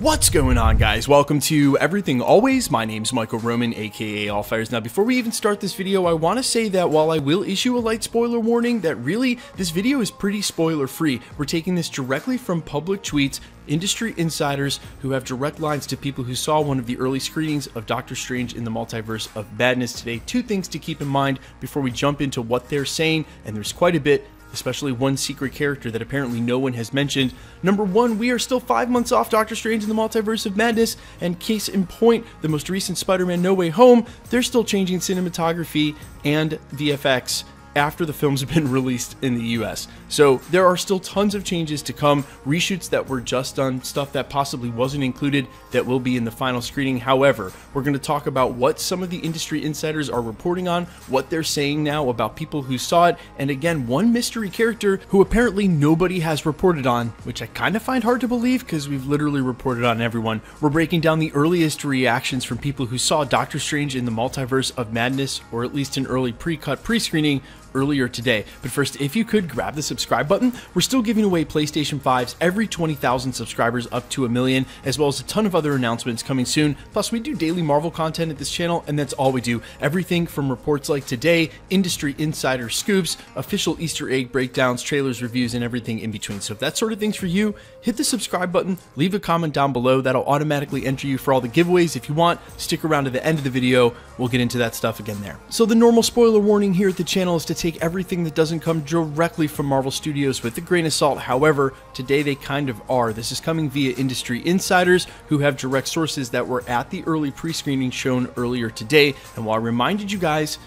What's going on, guys? Welcome to Everything Always. My name's Michael Roman, aka Allfires. Now, before we even start this video, I want to say that while I will issue a light spoiler warning, that really this video is pretty spoiler free. We're taking this directly from public tweets, industry insiders who have direct lines to people who saw one of the early screenings of Doctor Strange in the Multiverse of Madness today. Two things to keep in mind before we jump into what they're saying, and there's quite a bit especially one secret character that apparently no one has mentioned. Number one, we are still five months off Doctor Strange in the Multiverse of Madness, and case in point, the most recent Spider Man No Way Home, they're still changing cinematography and VFX after the films have been released in the US. So there are still tons of changes to come, reshoots that were just done, stuff that possibly wasn't included that will be in the final screening. However, we're going to talk about what some of the industry insiders are reporting on, what they're saying now about people who saw it, and again, one mystery character who apparently nobody has reported on, which I kind of find hard to believe because we've literally reported on everyone. We're breaking down the earliest reactions from people who saw Doctor Strange in the Multiverse of Madness, or at least an early pre-cut pre-screening earlier today. But first, if you could grab the subscribe button, we're still giving away PlayStation 5s every 20,000 subscribers up to a million, as well as a ton of other announcements coming soon. Plus, we do daily Marvel content at this channel, and that's all we do. Everything from reports like today, industry insider scoops, official Easter egg breakdowns, trailers, reviews, and everything in between. So if that sort of thing's for you, hit the subscribe button, leave a comment down below. That'll automatically enter you for all the giveaways. If you want, stick around to the end of the video. We'll get into that stuff again there. So the normal spoiler warning here at the channel is to take everything that doesn't come directly from Marvel Studios with a grain of salt. However, today they kind of are. This is coming via industry insiders who have direct sources that were at the early pre-screening shown earlier today. And while I reminded you guys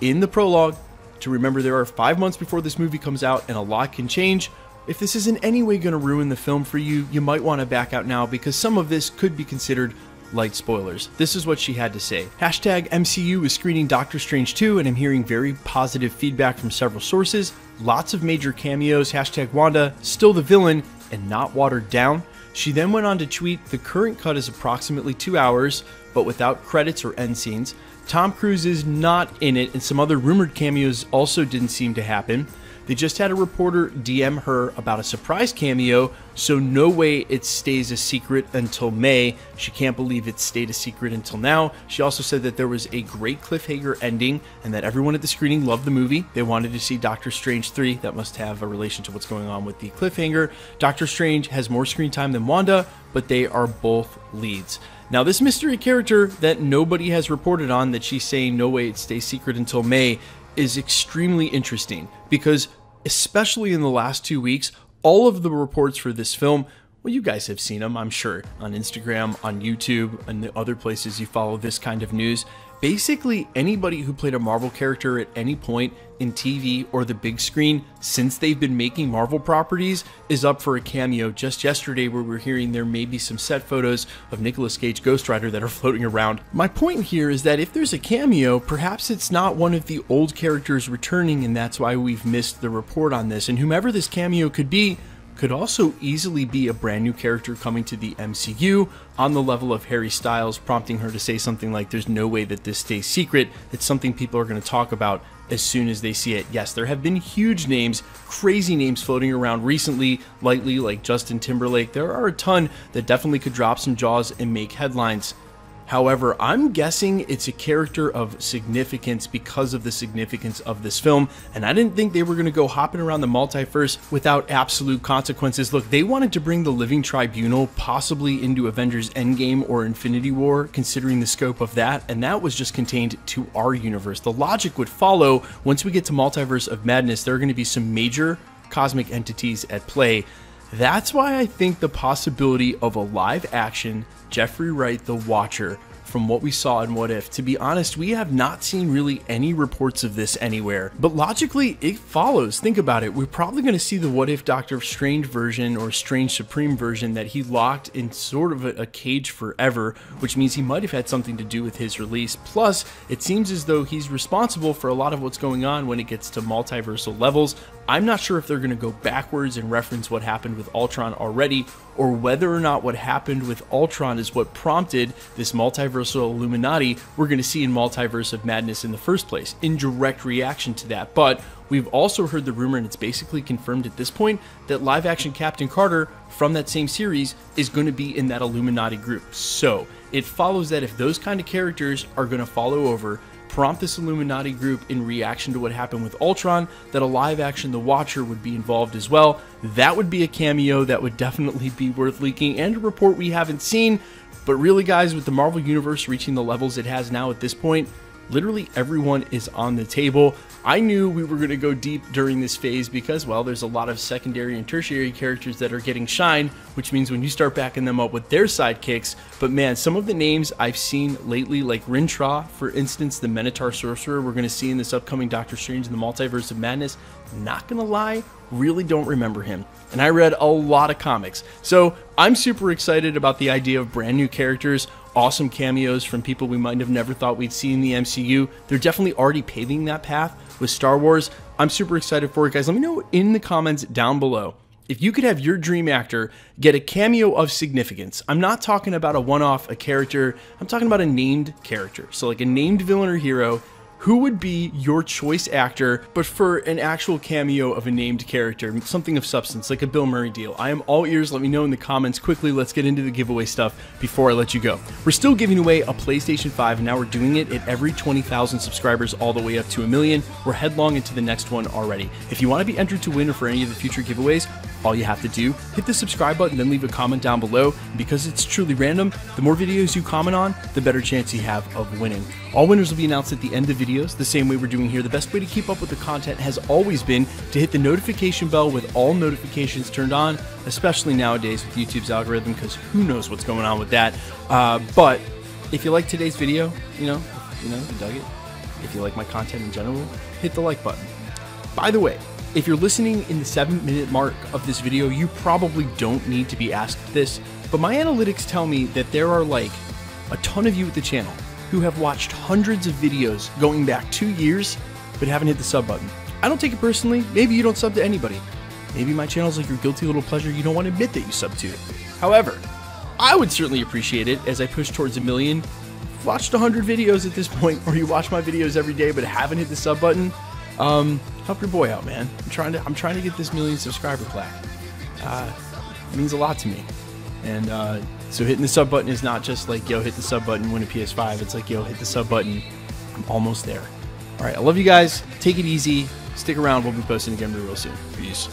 in the prologue to remember there are five months before this movie comes out and a lot can change, if this is in any way going to ruin the film for you, you might want to back out now because some of this could be considered light spoilers. This is what she had to say. Hashtag MCU is screening Doctor Strange 2 and I'm hearing very positive feedback from several sources. Lots of major cameos. Hashtag Wanda, still the villain and not watered down. She then went on to tweet, the current cut is approximately two hours, but without credits or end scenes. Tom Cruise is not in it, and some other rumored cameos also didn't seem to happen. They just had a reporter DM her about a surprise cameo, so no way it stays a secret until May. She can't believe it stayed a secret until now. She also said that there was a great cliffhanger ending and that everyone at the screening loved the movie. They wanted to see Doctor Strange 3. That must have a relation to what's going on with the cliffhanger. Doctor Strange has more screen time than Wanda, but they are both leads. Now, this mystery character that nobody has reported on that she's saying no way it stays secret until May is extremely interesting because especially in the last two weeks, all of the reports for this film, well, you guys have seen them, I'm sure, on Instagram, on YouTube, and the other places you follow this kind of news. Basically, anybody who played a Marvel character at any point in TV or the big screen since they've been making Marvel properties is up for a cameo. Just yesterday, we were hearing there may be some set photos of Nicolas Cage Ghost Rider that are floating around. My point here is that if there's a cameo, perhaps it's not one of the old characters returning, and that's why we've missed the report on this. And whomever this cameo could be, could also easily be a brand new character coming to the MCU on the level of Harry Styles, prompting her to say something like, There's no way that this stays secret. It's something people are going to talk about as soon as they see it. Yes, there have been huge names, crazy names floating around recently, lightly, like Justin Timberlake. There are a ton that definitely could drop some jaws and make headlines. However, I'm guessing it's a character of significance because of the significance of this film, and I didn't think they were going to go hopping around the multiverse without absolute consequences. Look, they wanted to bring the Living Tribunal possibly into Avengers Endgame or Infinity War, considering the scope of that, and that was just contained to our universe. The logic would follow once we get to Multiverse of Madness, there are going to be some major cosmic entities at play. That's why I think the possibility of a live action Jeffrey Wright the Watcher from what we saw in What If. To be honest, we have not seen really any reports of this anywhere. But logically, it follows. Think about it. We're probably going to see the What If Doctor Strange version or Strange Supreme version that he locked in sort of a, cage forever, which means he might have had something to do with his release. Plus, it seems as though he's responsible for a lot of what's going on when it gets to multiversal levels. I'm not sure if they're going to go backwards and reference what happened with Ultron already, or whether or not what happened with Ultron is what prompted this multiversal Illuminati we're going to see in Multiverse of Madness in the first place, in direct reaction to that. But we've also heard the rumor, and it's basically confirmed at this point, that live action Captain Carter from that same series is going to be in that Illuminati group. So it follows that if those kind of characters are going to follow over, prompt this Illuminati group in reaction to what happened with Ultron, that a live action The Watcher would be involved as well. That would be a cameo that would definitely be worth leaking and a report we haven't seen. But really, guys, with the Marvel Universe reaching the levels it has now at this point, literally everyone is on the table. I knew we were going to go deep during this phase because, well, there's a lot of secondary and tertiary characters that are getting shine, which means when you start backing them up with their sidekicks. But man, some of the names I've seen lately, like Rintrah, for instance, the Minotaur Sorcerer we're going to see in this upcoming Doctor Strange in the Multiverse of Madness, not going to lie, really don't remember him. And I read a lot of comics. So I'm super excited about the idea of brand new characters awesome cameos from people we might have never thought we'd see in the MCU. They're definitely already paving that path with Star Wars. I'm super excited for it, guys. Let me know in the comments down below if you could have your dream actor get a cameo of significance. I'm not talking about a one off, a character, I'm talking about a named character. So, like a named villain or hero who would be your choice actor, but for an actual cameo of a named character, something of substance, like a Bill Murray deal? I am all ears. Let me know in the comments quickly. Let's get into the giveaway stuff before I let you go. We're still giving away a PlayStation 5, and now we're doing it at every 20,000 subscribers all the way up to a million. We're headlong into the next one already. If you want to be entered to win or for any of the future giveaways, all you have to do, hit the subscribe button, then leave a comment down below. Because it's truly random, the more videos you comment on, the better chance you have of winning. All winners will be announced at the end of videos, the same way we're doing here. The best way to keep up with the content has always been to hit the notification bell with all notifications turned on, especially nowadays with YouTube's algorithm, because who knows what's going on with that. Uh, but if you like today's video, you know, you know, you dug it. If you like my content in general, hit the like button. By the way, if you're listening in the seven minute mark of this video, you probably don't need to be asked this, but my analytics tell me that there are like a ton of you at the channel who have watched hundreds of videos going back two years but haven't hit the sub button. I don't take it personally. Maybe you don't sub to anybody. Maybe my channel's like your guilty little pleasure you don't want to admit that you sub to. However, I would certainly appreciate it as I push towards a million. Watched 100 videos at this point, or you watch my videos every day but haven't hit the sub button. Um, help your boy out, man. I'm trying to I'm trying to get this million subscriber plaque. Uh, it means a lot to me. And uh, so hitting the sub button is not just like yo hit the sub button win a PS5. It's like yo hit the sub button. I'm almost there. All right, I love you guys. Take it easy. Stick around. We'll be posting again real soon. Peace.